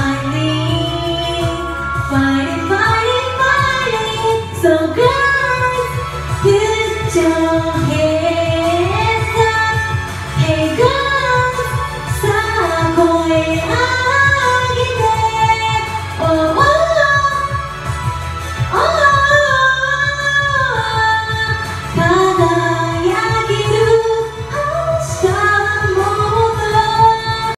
Fighting Fighting, fighting, So hands